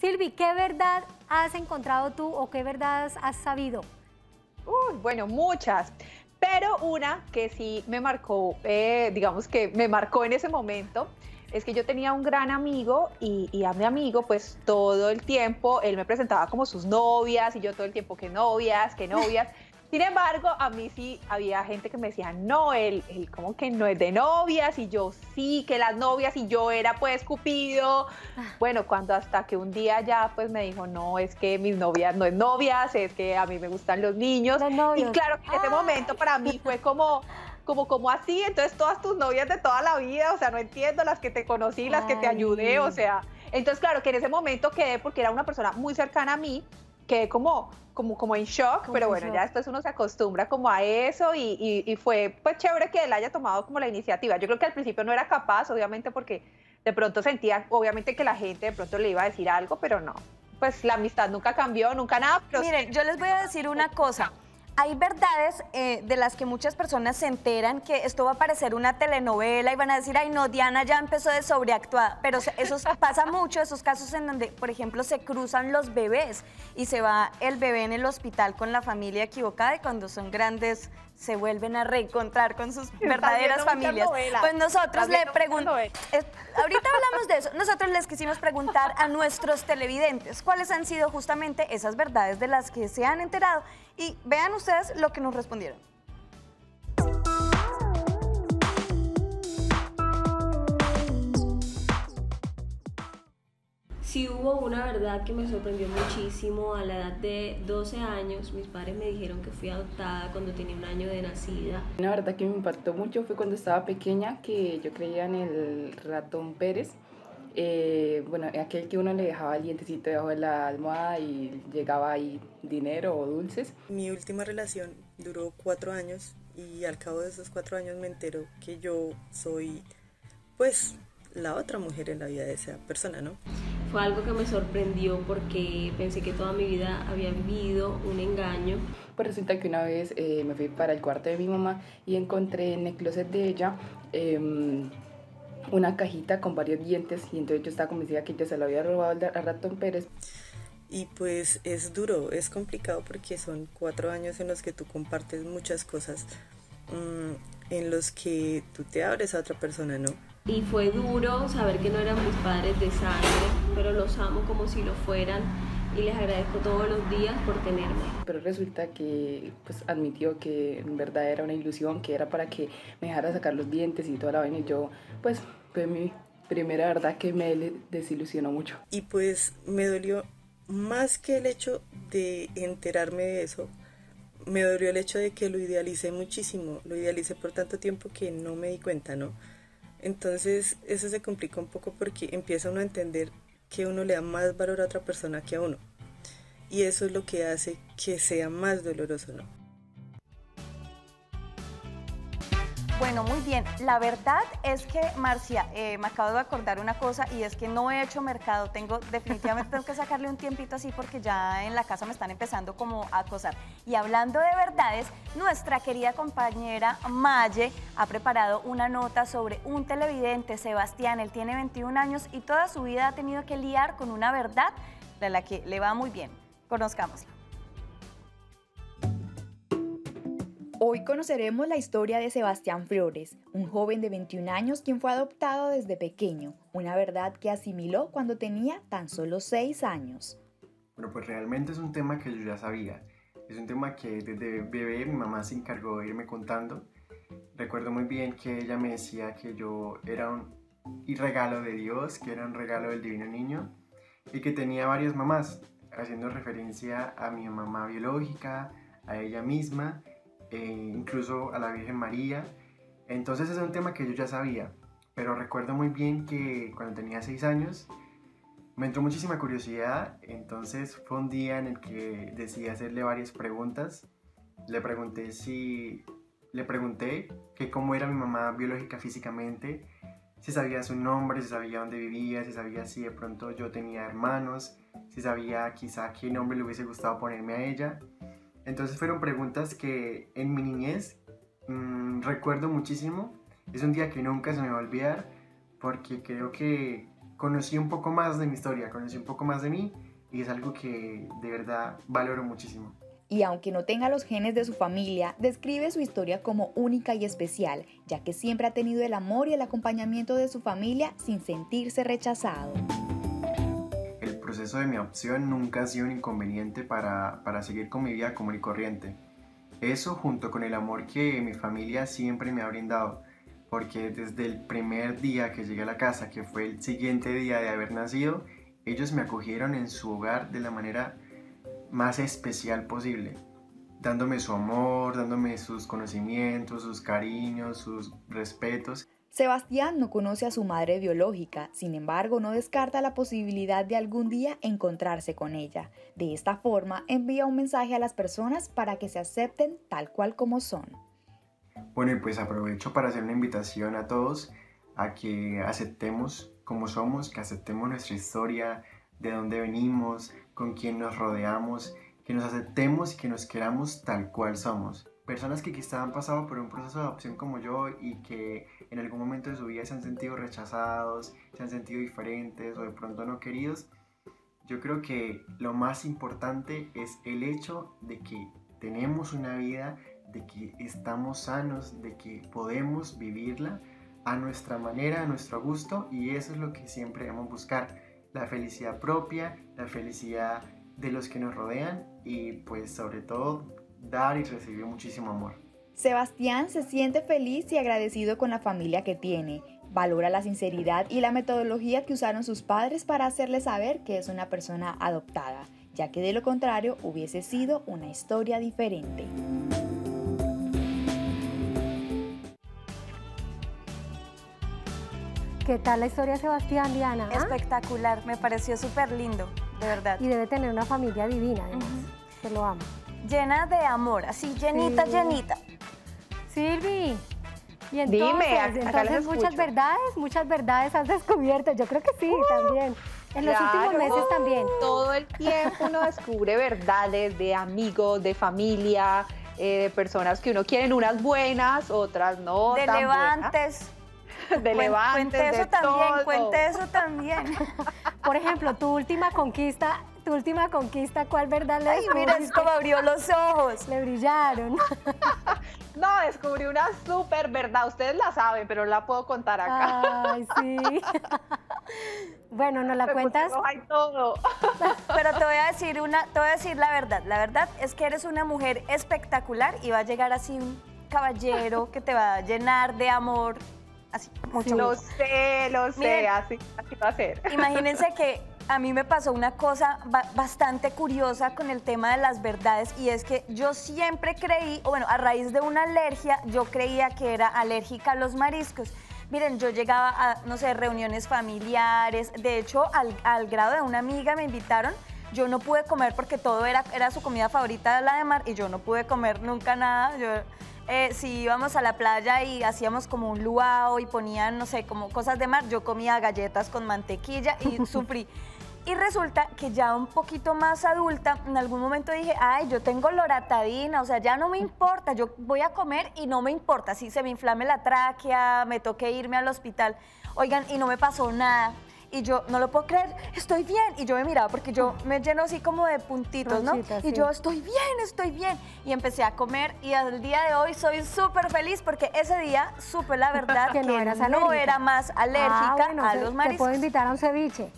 Silvi, ¿qué verdad has encontrado tú o qué verdad has sabido? bueno, muchas. Pero una que sí me marcó, eh, digamos que me marcó en ese momento, es que yo tenía un gran amigo y, y, a mi amigo pues todo el tiempo él me presentaba como sus novias y yo todo el tiempo que novias, que novias. Sin embargo, a mí sí había gente que me decía, no, él, él como que no es de novias, y yo sí, que las novias, y yo era pues Cupido. Ah. Bueno, cuando hasta que un día ya pues me dijo, no, es que mis novias no es novias, es que a mí me gustan los niños. y claro, en ese ah. momento para mí fue como, como, como así, entonces todas tus novias de toda la vida, o sea, no entiendo las que te conocí, las que te ayudé, o sea. Entonces, claro, que en ese momento quedé, porque era una persona muy cercana a mí, quedé como, como, como en shock, pero bueno, ya después uno se acostumbra como a eso y, y, fue pues chévere que él haya tomado como la iniciativa. Yo creo que al principio no era capaz, obviamente, porque de pronto sentía, obviamente, que la gente de pronto le iba a decir algo, pero no. Pues la amistad nunca cambió, nunca nada. Miren, yo les voy a decir una cosa hay verdades eh, de las que muchas personas se enteran que esto va a parecer una telenovela y van a decir, ay no, Diana ya empezó de sobreactuada, pero eso pasa mucho, esos casos en donde, por ejemplo, se cruzan los bebés y se va el bebé en el hospital con la familia equivocada y cuando son grandes se vuelven a reencontrar con sus verdaderas familias. Pues nosotros le preguntamos, ahorita hablamos de eso, nosotros les quisimos preguntar a nuestros televidentes cuáles han sido justamente esas verdades de las que se han enterado y vean ustedes lo que nos respondieron. Sí hubo una verdad que me sorprendió muchísimo. A la edad de 12 años, mis padres me dijeron que fui adoptada cuando tenía un año de nacida. Una verdad que me impactó mucho fue cuando estaba pequeña, que yo creía en el ratón Pérez. Eh, bueno, aquel que uno le dejaba el dientecito debajo de la almohada y llegaba ahí dinero o dulces. Mi última relación duró cuatro años y al cabo de esos cuatro años me entero que yo soy, pues, la otra mujer en la vida de esa persona, ¿no? Fue algo que me sorprendió porque pensé que toda mi vida había vivido un engaño. Pues resulta que una vez eh, me fui para el cuarto de mi mamá y encontré en el closet de ella em, una cajita con varios dientes y entonces yo estaba convencida que ella se lo había robado a Ratón Pérez. Y pues es duro, es complicado porque son cuatro años en los que tú compartes muchas cosas, mm, en los que tú te abres a otra persona, ¿no? y fue duro saber que no eran mis padres de sangre, pero los amo como si lo fueran y les agradezco todos los días por tenerme. Pero resulta que pues admitió que en verdad era una ilusión, que era para que me dejara sacar los dientes y toda la vaina y yo pues fue mi primera verdad que me desilusionó mucho. Y pues me dolió más que el hecho de enterarme de eso, me dolió el hecho de que lo idealicé muchísimo, lo idealicé por tanto tiempo que no me di cuenta, ¿no? Entonces eso se complica un poco porque empieza uno a entender que uno le da más valor a otra persona que a uno. Y eso es lo que hace que sea más doloroso, ¿no? Bueno, muy bien. La verdad es que, Marcia, eh, me acabo de acordar una cosa y es que no he hecho mercado. Tengo, definitivamente tengo que sacarle un tiempito así porque ya en la casa me están empezando como a acosar. Y hablando de verdades, nuestra querida compañera Maye ha preparado una nota sobre un televidente, Sebastián. Él tiene 21 años y toda su vida ha tenido que liar con una verdad de la que le va muy bien. Conozcámosla. Hoy conoceremos la historia de Sebastián Flores, un joven de 21 años quien fue adoptado desde pequeño, una verdad que asimiló cuando tenía tan solo 6 años. Bueno, pues realmente es un tema que yo ya sabía. Es un tema que desde bebé mi mamá se encargó de irme contando. Recuerdo muy bien que ella me decía que yo era un regalo de Dios, que era un regalo del divino niño y que tenía varias mamás, haciendo referencia a mi mamá biológica, a ella misma eh, incluso a la Virgen María. Entonces es un tema que yo ya sabía, pero recuerdo muy bien que cuando tenía seis años me entró muchísima curiosidad, entonces fue un día en el que decidí hacerle varias preguntas. Le pregunté si le pregunté que cómo era mi mamá biológica físicamente, si sabía su nombre, si sabía dónde vivía, si sabía si de pronto yo tenía hermanos, si sabía quizá qué nombre le hubiese gustado ponerme a ella. Entonces fueron preguntas que en mi niñez mm, recuerdo muchísimo. Es un día que nunca se me va a olvidar porque creo que conocí un poco más de mi historia, conocí un poco más de mí y es algo que de verdad valoro muchísimo. Y aunque no tenga los genes de su familia, describe su historia como única y especial, ya que siempre ha tenido el amor y el acompañamiento de su familia sin sentirse rechazado. Proceso de mi adopción nunca ha sido un inconveniente para, para seguir con mi vida común y corriente. Eso junto con el amor que mi familia siempre me ha brindado, porque desde el primer día que llegué a la casa, que fue el siguiente día de haber nacido, ellos me acogieron en su hogar de la manera más especial posible, dándome su amor, dándome sus conocimientos, sus cariños, sus respetos. Sebastián no conoce a su madre biológica, sin embargo no descarta la posibilidad de algún día encontrarse con ella. De esta forma envía un mensaje a las personas para que se acepten tal cual como son. Bueno, y pues aprovecho para hacer una invitación a todos a que aceptemos como somos, que aceptemos nuestra historia, de dónde venimos, con quién nos rodeamos, que nos aceptemos y que nos queramos tal cual somos. Personas que quizá han pasado por un proceso de adopción como yo y que en algún momento de su vida se han sentido rechazados, se han sentido diferentes o de pronto no queridos, yo creo que lo más importante es el hecho de que tenemos una vida, de que estamos sanos, de que podemos vivirla a nuestra manera, a nuestro gusto y eso es lo que siempre debemos buscar la felicidad propia, la felicidad de los que nos rodean y pues sobre todo dar y recibir muchísimo amor. Sebastián se siente feliz y agradecido con la familia que tiene. Valora la sinceridad y la metodología que usaron sus padres para hacerle saber que es una persona adoptada, ya que de lo contrario hubiese sido una historia diferente. ¿Qué tal la historia de Sebastián, Diana? ah? Espectacular, me pareció súper lindo, de verdad. Y debe tener una familia divina, además. Que lo amo. Llena de amor, así llenita, Sí. llenita. Silvi, y entonces, Dime, acá les entonces muchas verdades, muchas verdades has descubierto. Yo creo que sí, también. En los últimos meses también. Todo el tiempo uno descubre verdades de amigos, de familia, eh, de personas que uno quieren unas buenas, otras no de tan levantes. buenas. De levantes, Cuente de eso también, todo. cuente eso también. Por ejemplo, tu última conquista, tu última conquista, ¿cuál verdad le Ay, mira, es como abrió los ojos. Le brillaron. No, descubrí una súper verdad. Ustedes la saben, pero no la puedo contar acá. Ay, sí. Bueno, ¿nos la Me cuentas? roja y todo. Pero te voy a decir una, te voy a decir la verdad. La verdad es que eres una mujer espectacular y va a llegar así un caballero que te va a llenar de amor. Así, mucho Lo sé, lo sé, Miren. así, así va a ser. Imagínense que a mí me pasó una cosa ba- bastante curiosa con el tema de las verdades y es que yo siempre creí, o bueno, a raíz de una alergia, yo creía que era alérgica a los mariscos. Miren, yo llegaba a, no sé, reuniones familiares, de hecho, al, al grado de una amiga me invitaron. Yo no pude comer porque todo era, era su comida favorita, la de mar, y yo no pude comer nunca nada. Eh, si íbamos a la playa y hacíamos como un luau y ponían, no sé, como cosas de mar, yo comía galletas con mantequilla y sufrí. Y resulta que ya un poquito más adulta, en algún momento dije, ay, yo tengo loratadina, o sea, ya no me importa, yo voy a comer y no me importa, si se me inflame la tráquea, me toque irme al hospital. Oigan, y no me pasó nada. Y yo, no lo puedo creer, estoy bien. Y yo me miraba porque yo me lleno así como de puntitos, ¿no? Y yo, estoy bien, estoy bien. Y empecé a comer y al día de hoy soy súper feliz porque ese día supe la verdad Que que, no no era más alérgica Ah, bueno, a te- los Te mariscos. puedo invitar a un ceviche.